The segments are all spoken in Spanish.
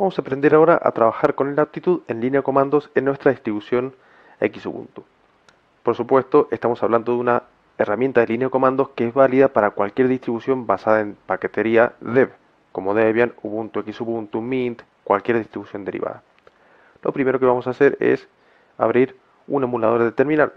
Vamos a aprender ahora a trabajar con el aptitud en línea de comandos en nuestra distribución Xubuntu. Por supuesto, estamos hablando de una herramienta de línea de comandos que es válida para cualquier distribución basada en paquetería dev, como Debian, Ubuntu, Xubuntu, Mint, cualquier distribución derivada. Lo primero que vamos a hacer es abrir un emulador de terminal.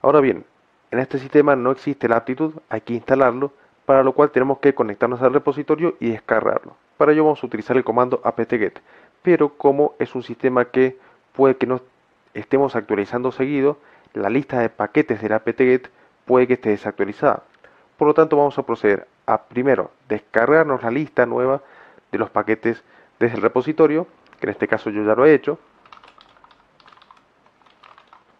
Ahora bien, en este sistema no existe la aptitud, hay que instalarlo, para lo cual tenemos que conectarnos al repositorio y descargarlo. Para ello vamos a utilizar el comando apt-get, pero como es un sistema que puede que no estemos actualizando seguido, la lista de paquetes del apt-get puede que esté desactualizada. Por lo tanto vamos a proceder a primero descargarnos la lista nueva de los paquetes desde el repositorio, que en este caso yo ya lo he hecho.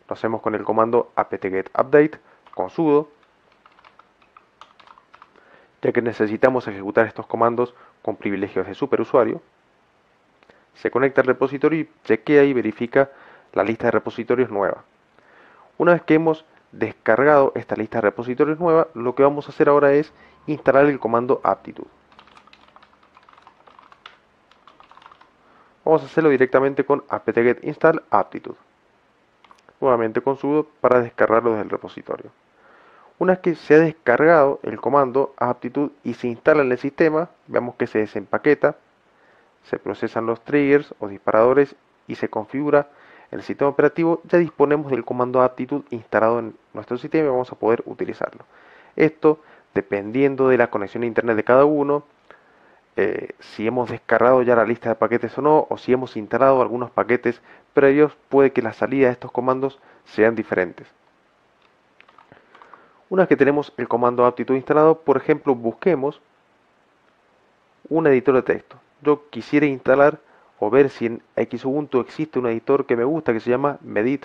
Lo hacemos con el comando apt-get update con sudo ya que necesitamos ejecutar estos comandos con privilegios de superusuario. Se conecta al repositorio y chequea y verifica la lista de repositorios nueva. Una vez que hemos descargado esta lista de repositorios nueva, lo que vamos a hacer ahora es instalar el comando aptitude. Vamos a hacerlo directamente con apt-get install aptitude. Nuevamente con sudo para descargarlo desde el repositorio. Una vez que se ha descargado el comando aptitud y se instala en el sistema, veamos que se desempaqueta, se procesan los triggers o disparadores y se configura el sistema operativo, ya disponemos del comando aptitud instalado en nuestro sistema y vamos a poder utilizarlo. Esto dependiendo de la conexión a internet de cada uno, eh, si hemos descargado ya la lista de paquetes o no, o si hemos instalado algunos paquetes previos, puede que la salida de estos comandos sean diferentes. Una vez que tenemos el comando aptitud instalado, por ejemplo, busquemos un editor de texto. Yo quisiera instalar o ver si en Xubuntu existe un editor que me gusta que se llama Medit.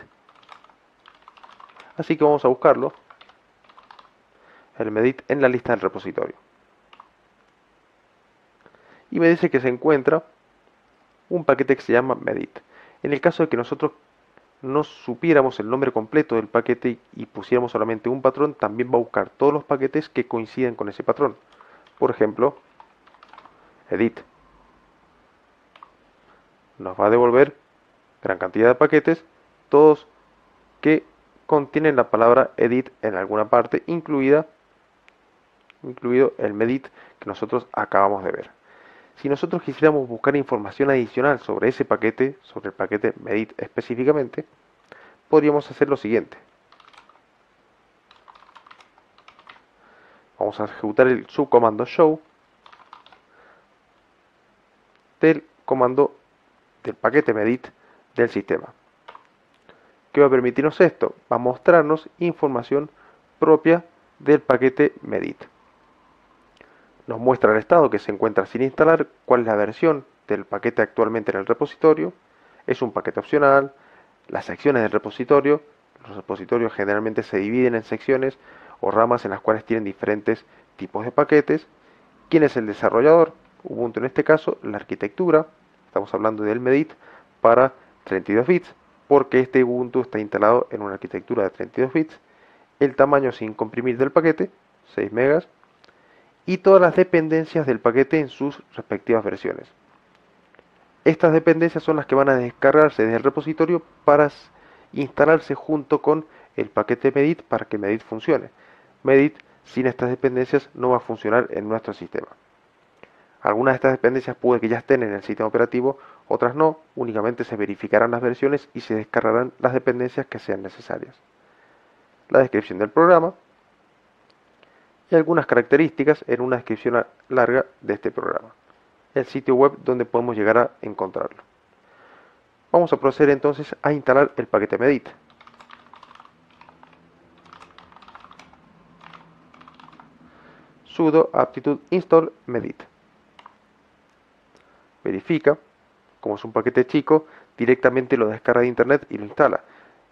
Así que vamos a buscarlo, el Medit en la lista del repositorio. Y me dice que se encuentra un paquete que se llama Medit. En el caso de que nosotros no supiéramos el nombre completo del paquete y pusiéramos solamente un patrón, también va a buscar todos los paquetes que coinciden con ese patrón. Por ejemplo, edit. Nos va a devolver gran cantidad de paquetes, todos que contienen la palabra edit en alguna parte, incluida, incluido el medit que nosotros acabamos de ver. Si nosotros quisiéramos buscar información adicional sobre ese paquete, sobre el paquete medit específicamente, podríamos hacer lo siguiente. Vamos a ejecutar el subcomando show del comando del paquete medit del sistema. ¿Qué va a permitirnos esto? Va a mostrarnos información propia del paquete medit nos muestra el estado que se encuentra sin instalar, cuál es la versión del paquete actualmente en el repositorio, es un paquete opcional, las secciones del repositorio, los repositorios generalmente se dividen en secciones o ramas en las cuales tienen diferentes tipos de paquetes, quién es el desarrollador, Ubuntu en este caso, la arquitectura, estamos hablando del Medit para 32 bits, porque este Ubuntu está instalado en una arquitectura de 32 bits, el tamaño sin comprimir del paquete, 6 megas, y todas las dependencias del paquete en sus respectivas versiones. Estas dependencias son las que van a descargarse desde el repositorio para instalarse junto con el paquete Medit para que Medit funcione. Medit sin estas dependencias no va a funcionar en nuestro sistema. Algunas de estas dependencias puede que ya estén en el sistema operativo, otras no, únicamente se verificarán las versiones y se descargarán las dependencias que sean necesarias. La descripción del programa, y algunas características en una descripción larga de este programa. El sitio web donde podemos llegar a encontrarlo. Vamos a proceder entonces a instalar el paquete Medit. sudo aptitude install medit. Verifica, como es un paquete chico, directamente lo descarga de internet y lo instala.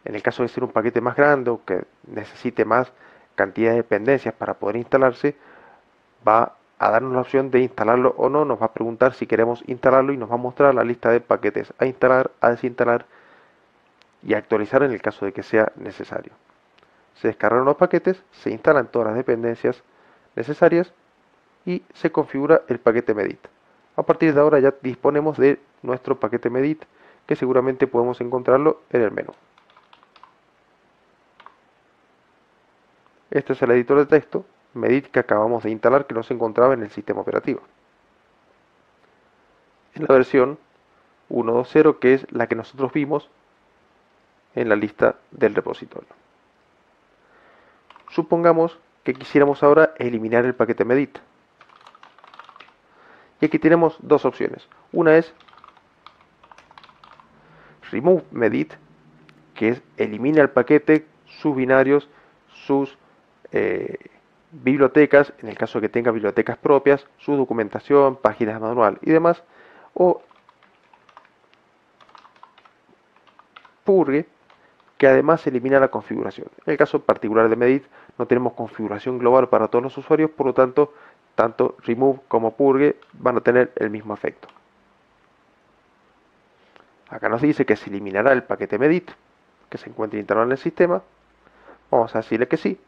En el caso de ser un paquete más grande o que necesite más cantidad de dependencias para poder instalarse, va a darnos la opción de instalarlo o no, nos va a preguntar si queremos instalarlo y nos va a mostrar la lista de paquetes a instalar, a desinstalar y actualizar en el caso de que sea necesario. Se descargan los paquetes, se instalan todas las dependencias necesarias y se configura el paquete Medit. A partir de ahora ya disponemos de nuestro paquete medit, que seguramente podemos encontrarlo en el menú. Este es el editor de texto medit que acabamos de instalar que no se encontraba en el sistema operativo. En la versión 1.2.0 que es la que nosotros vimos en la lista del repositorio. Supongamos que quisiéramos ahora eliminar el paquete medit. Y aquí tenemos dos opciones. Una es remove medit, que es elimina el paquete, sus binarios, sus eh, bibliotecas, en el caso de que tenga bibliotecas propias, su documentación, páginas manual y demás, o purge, que además elimina la configuración. En el caso particular de Medit no tenemos configuración global para todos los usuarios, por lo tanto, tanto remove como purge van a tener el mismo efecto. Acá nos dice que se eliminará el paquete Medit que se encuentra instalado en el sistema. Vamos a decirle que sí.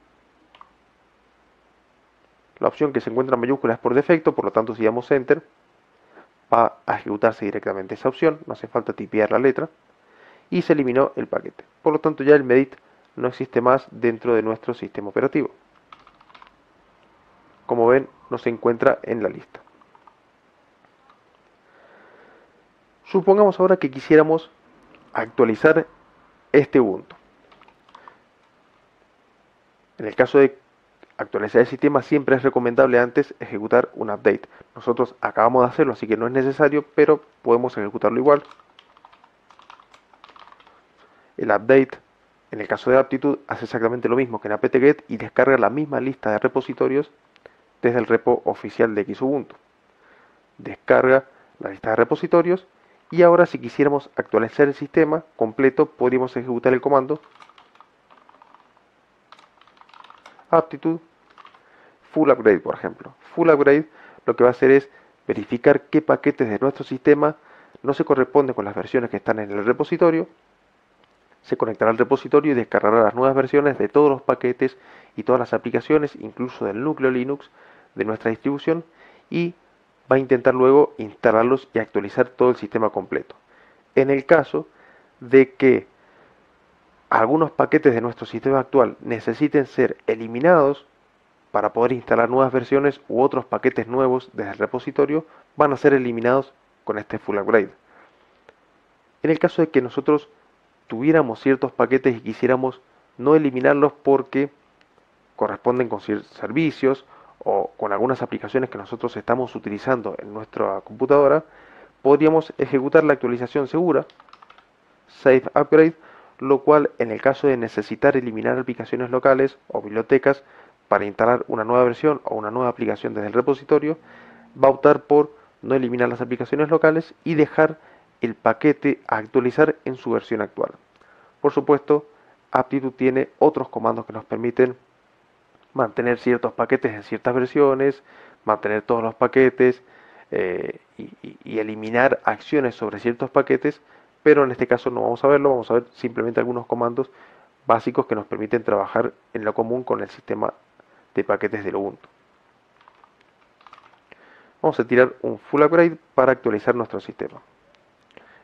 La opción que se encuentra en mayúsculas es por defecto, por lo tanto si damos Enter, va a ejecutarse directamente esa opción, no hace falta tipear la letra, y se eliminó el paquete. Por lo tanto ya el Medit no existe más dentro de nuestro sistema operativo. Como ven, no se encuentra en la lista. Supongamos ahora que quisiéramos actualizar este Ubuntu. En el caso de actualizar el sistema siempre es recomendable antes ejecutar un update. Nosotros acabamos de hacerlo, así que no es necesario, pero podemos ejecutarlo igual. El update, en el caso de aptitud, hace exactamente lo mismo que en apt-get y descarga la misma lista de repositorios desde el repo oficial de Xubuntu. Descarga la lista de repositorios y ahora si quisiéramos actualizar el sistema completo, podríamos ejecutar el comando aptitud full upgrade, por ejemplo. Full upgrade lo que va a hacer es verificar qué paquetes de nuestro sistema no se corresponden con las versiones que están en el repositorio. Se conectará al repositorio y descargará las nuevas versiones de todos los paquetes y todas las aplicaciones, incluso del núcleo Linux de nuestra distribución, y va a intentar luego instalarlos y actualizar todo el sistema completo. En el caso de que algunos paquetes de nuestro sistema actual necesiten ser eliminados para poder instalar nuevas versiones u otros paquetes nuevos desde el repositorio, van a ser eliminados con este full upgrade. En el caso de que nosotros tuviéramos ciertos paquetes y quisiéramos no eliminarlos porque corresponden con servicios o con algunas aplicaciones que nosotros estamos utilizando en nuestra computadora, podríamos ejecutar la actualización segura, Save Upgrade, lo cual en el caso de necesitar eliminar aplicaciones locales o bibliotecas para instalar una nueva versión o una nueva aplicación desde el repositorio, va a optar por no eliminar las aplicaciones locales y dejar el paquete a actualizar en su versión actual. Por supuesto, Aptitude tiene otros comandos que nos permiten mantener ciertos paquetes en ciertas versiones, mantener todos los paquetes eh, y, eliminar acciones sobre ciertos paquetes, pero en este caso no vamos a verlo, vamos a ver simplemente algunos comandos básicos que nos permiten trabajar en lo común con el sistema de paquetes del Ubuntu. Vamos a tirar un full upgrade para actualizar nuestro sistema.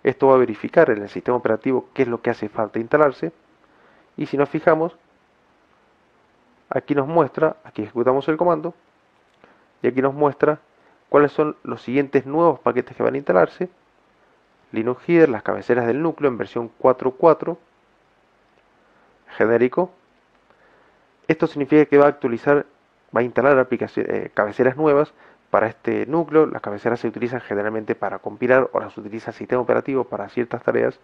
Esto va a verificar en el sistema operativo qué es lo que hace falta instalarse y si nos fijamos aquí nos muestra, aquí ejecutamos el comando, y aquí nos muestra cuáles son los siguientes nuevos paquetes que van a instalarse. Linux Header, las cabeceras del núcleo en versión 4.4, genérico. Esto significa que va a actualizar, va a instalar eh, cabeceras nuevas para este núcleo. Las cabeceras se utilizan generalmente para compilar o las utiliza el sistema operativo para ciertas tareas.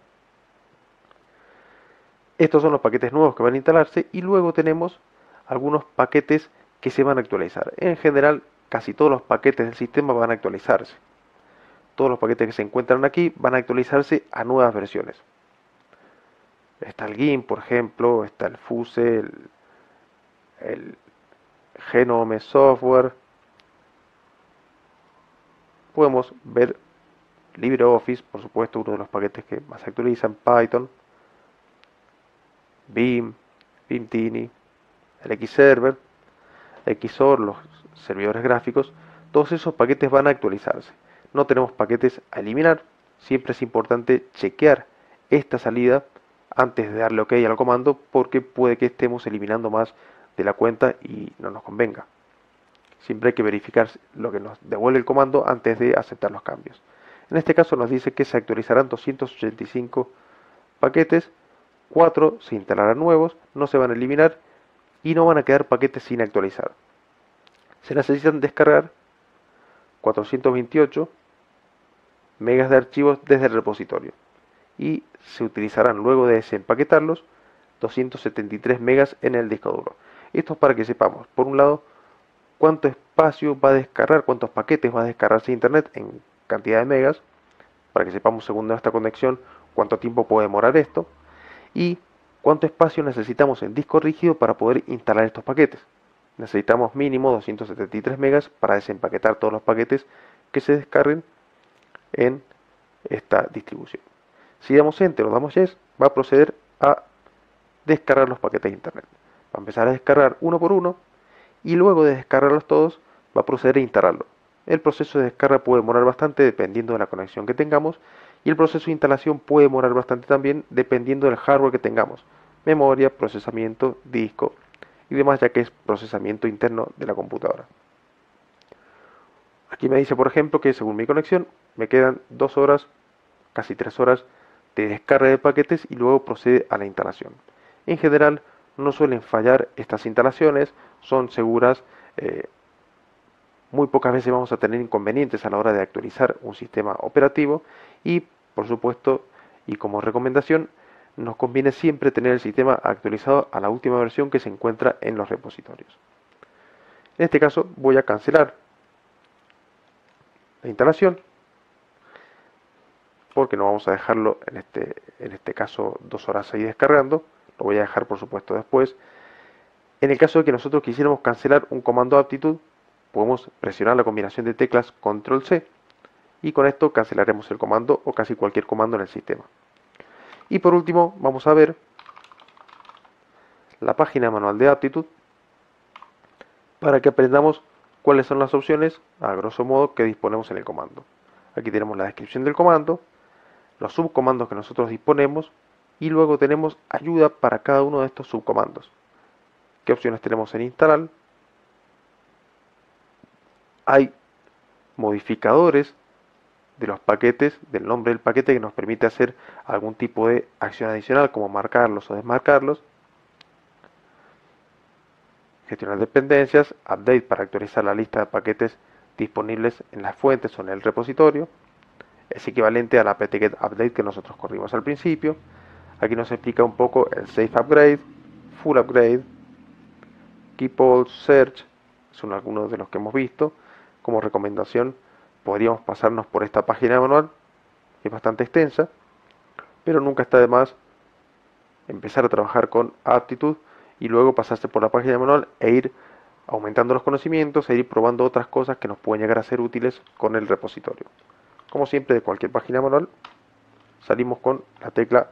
Estos son los paquetes nuevos que van a instalarse y luego tenemos algunos paquetes que se van a actualizar. En general, casi todos los paquetes del sistema van a actualizarse. Todos los paquetes que se encuentran aquí van a actualizarse a nuevas versiones. Está el GIMP, por ejemplo, está el FUSE, el, Genome Software. Podemos ver LibreOffice, por supuesto, uno de los paquetes que más se actualizan, Python, BIM, BIMTini, el Xserver, Xor, los servidores gráficos, todos esos paquetes van a actualizarse. No tenemos paquetes a eliminar, siempre es importante chequear esta salida antes de darle OK al comando porque puede que estemos eliminando más de la cuenta y no nos convenga. Siempre hay que verificar lo que nos devuelve el comando antes de aceptar los cambios. En este caso nos dice que se actualizarán 285 paquetes, 4 se instalarán nuevos, no se van a eliminar y no van a quedar paquetes sin actualizar. Se necesitan descargar 428 megas de archivos desde el repositorio y se utilizarán luego de desempaquetarlos 273 megas en el disco duro. Esto es para que sepamos, por un lado, cuánto espacio va a descargar, cuántos paquetes va a descargarse internet en cantidad de megas, para que sepamos según nuestra conexión cuánto tiempo puede demorar esto, y cuánto espacio necesitamos en disco rígido para poder instalar estos paquetes. Necesitamos mínimo 273 megas para desempaquetar todos los paquetes que se descarguen en esta distribución. Si damos Enter o damos Yes, va a proceder a descargar los paquetes de Internet. Va a empezar a descargar uno por uno y luego de descargarlos todos va a proceder a instalarlo. El proceso de descarga puede demorar bastante dependiendo de la conexión que tengamos y el proceso de instalación puede demorar bastante también dependiendo del hardware que tengamos, memoria, procesamiento, disco y demás ya que es procesamiento interno de la computadora. Aquí me dice por ejemplo que según mi conexión me quedan dos horas, casi tres horas de descarga de paquetes y luego procede a la instalación. En general no suelen fallar estas instalaciones, son seguras, eh, muy pocas veces vamos a tener inconvenientes a la hora de actualizar un sistema operativo y por supuesto y como recomendación nos conviene siempre tener el sistema actualizado a la última versión que se encuentra en los repositorios. En este caso voy a cancelar la instalación porque no vamos a dejarlo en este, en este caso dos horas ahí descargando, lo voy a dejar por supuesto después. En el caso de que nosotros quisiéramos cancelar un comando de aptitud, podemos presionar la combinación de teclas control C y con esto cancelaremos el comando o casi cualquier comando en el sistema. Y por último vamos a ver la página manual de aptitud para que aprendamos cuáles son las opciones, a grosso modo, que disponemos en el comando. Aquí tenemos la descripción del comando, los subcomandos que nosotros disponemos y luego tenemos ayuda para cada uno de estos subcomandos. ¿Qué opciones tenemos en instalar? Hay modificadores de los paquetes, del nombre del paquete que nos permite hacer algún tipo de acción adicional como marcarlos o desmarcarlos. Gestionar dependencias, update para actualizar la lista de paquetes disponibles en las fuentes o en el repositorio es equivalente a la apt-get update que nosotros corrimos al principio. Aquí nos explica un poco el safe upgrade, full upgrade, keep search, son algunos de los que hemos visto. Como recomendación, podríamos pasarnos por esta página manual, es bastante extensa, pero nunca está de más empezar a trabajar con aptitud y luego pasarse por la página manual e ir aumentando los conocimientos e ir probando otras cosas que nos pueden llegar a ser útiles con el repositorio. Como siempre de cualquier página manual, salimos con la tecla